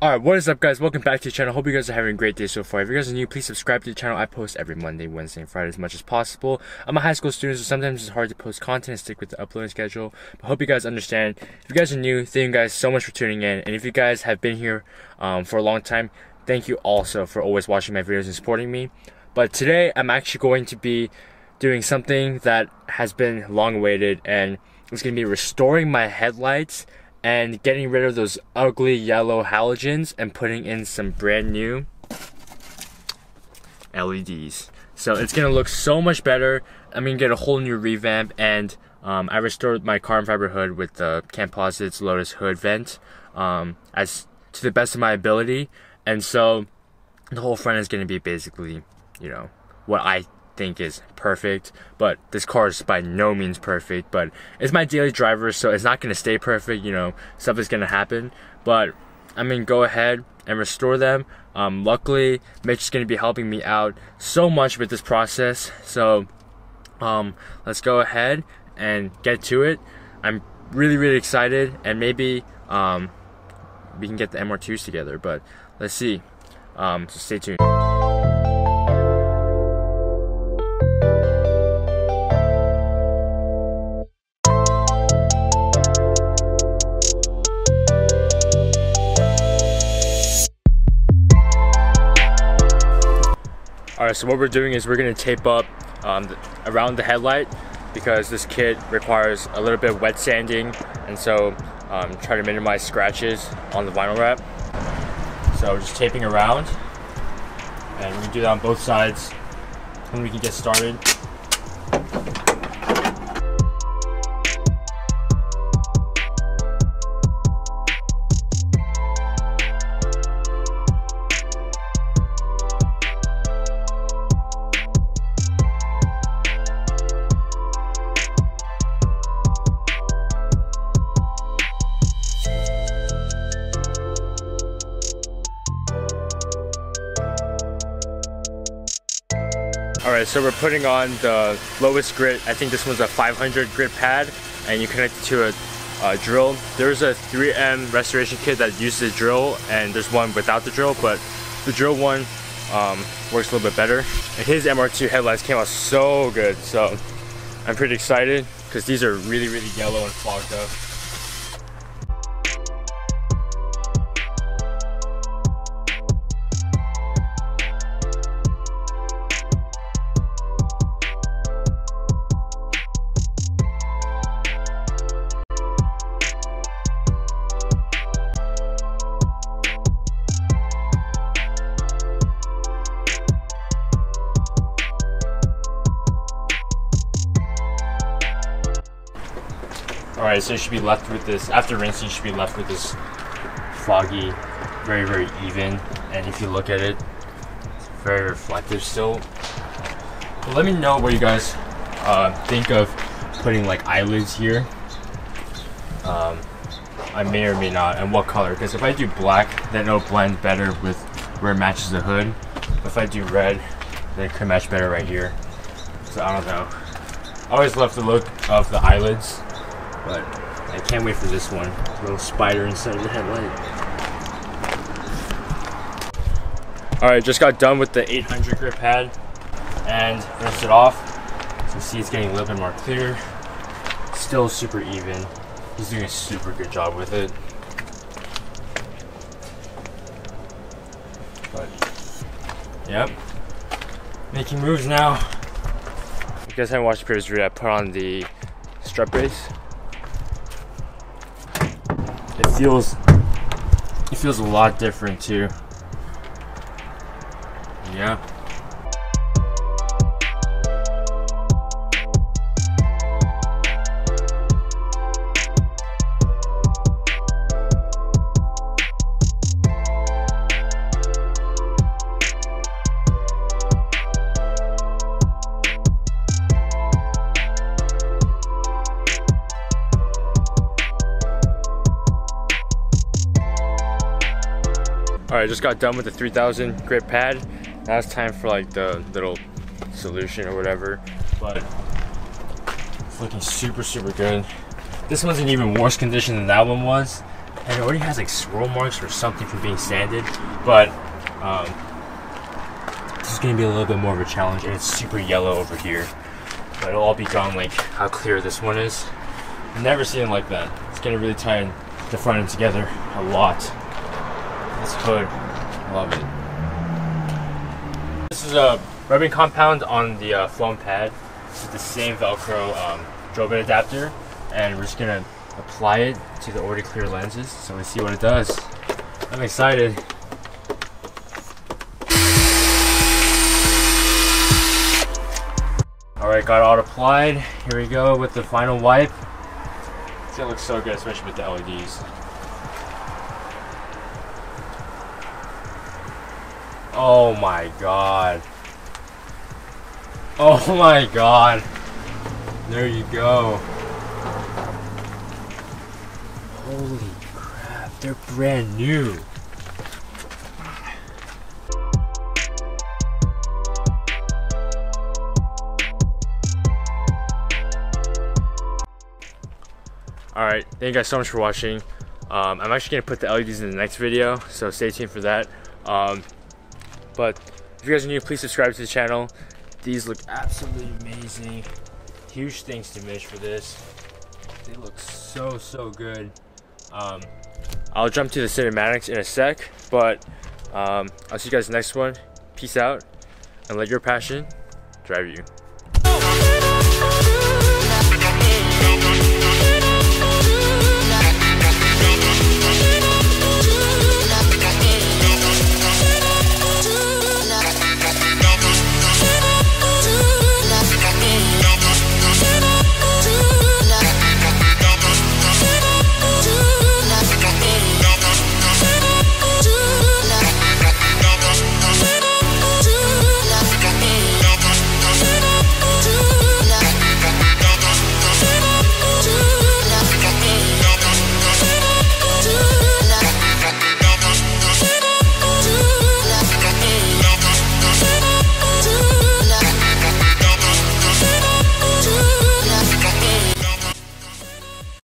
Alright, what is up guys? Welcome back to the channel. Hope you guys are having a great day so far. If you guys are new, please subscribe to the channel. I post every Monday, Wednesday, and Friday as much as possible. I'm a high school student, so sometimes it's hard to post content and stick with the uploading schedule. But hope you guys understand. If you guys are new, thank you guys so much for tuning in. And if you guys have been here um, for a long time, thank you also for always watching my videos and supporting me. But today, I'm actually going to be doing something that has been long awaited and it's going to be restoring my headlights and getting rid of those ugly yellow halogens and putting in some brand new LEDs. So it's gonna look so much better. I'm gonna get a whole new revamp and um, I restored my carbon fiber hood with the Camposite's Lotus hood vent um, as to the best of my ability. And so the whole front is gonna be basically, you know, what I think is perfect, but this car is by no means perfect. But it's my daily driver, so it's not gonna stay perfect. You know, stuff is gonna happen. But I mean, go ahead and restore them. Um, luckily, Mitch is gonna be helping me out so much with this process. So um, let's go ahead and get to it. I'm really, really excited, and maybe um, we can get the MR2s together. But let's see. Um, so stay tuned. Alright, so what we're doing is we're to tape up um, the, around the headlight because this kit requires a little bit of wet sanding and so um, try to minimize scratches on the vinyl wrap. So just taping around and we do that on both sides and we can get started. All right, so we're putting on the lowest grit. I think this one's a 500 grit pad, and you connect it to a, a drill. There's a 3M restoration kit that uses a drill, and there's one without the drill, but the drill one um, works a little bit better. And his MR2 headlights came out so good, so I'm pretty excited because these are really, really yellow and fogged up. So you should be left with this, after rinsing, you should be left with this foggy, very, very even. And if you look at it, it's very reflective still. But let me know what you guys uh, think of putting like eyelids here. Um, I may or may not, and what color. Because if I do black, then it'll blend better with where it matches the hood. If I do red, then it could match better right here. So I don't know. I always love the look of the eyelids. But I can't wait for this one. Little spider inside the headlight. Alright, just got done with the 800 grit pad and rinsed it off. So you see it's getting a little bit more clear. Still super even. He's doing a super good job with it. But, yep. Making moves now. If you guys haven't watched the previous video, I put on the strut brace it feels it feels a lot different too. Yeah All right, just got done with the 3000 grit pad. Now it's time for like the little solution or whatever. But it's looking super, super good. This one's in even worse condition than that one was. and it already has like swirl marks or something from being sanded, but um, this is gonna be a little bit more of a challenge, and it's super yellow over here. But it'll all be gone like how clear this one is. Never seen it like that. It's gonna really tie the front end together a lot. This hood, love it. This is a rubbing compound on the uh, foam pad with the same Velcro um, Drobit adapter, and we're just gonna apply it to the already clear lenses so we see what it does. I'm excited. Alright, got all applied. Here we go with the final wipe. It gonna so good, especially with the LEDs. Oh my god. Oh my god. There you go. Holy crap, they're brand new. Alright, thank you guys so much for watching. Um, I'm actually going to put the LEDs in the next video, so stay tuned for that. Um, but if you guys are new, please subscribe to the channel. These look absolutely amazing. Huge thanks to Mitch for this. They look so, so good. Um, I'll jump to the cinematics in a sec, but um, I'll see you guys next one. Peace out, and let your passion drive you.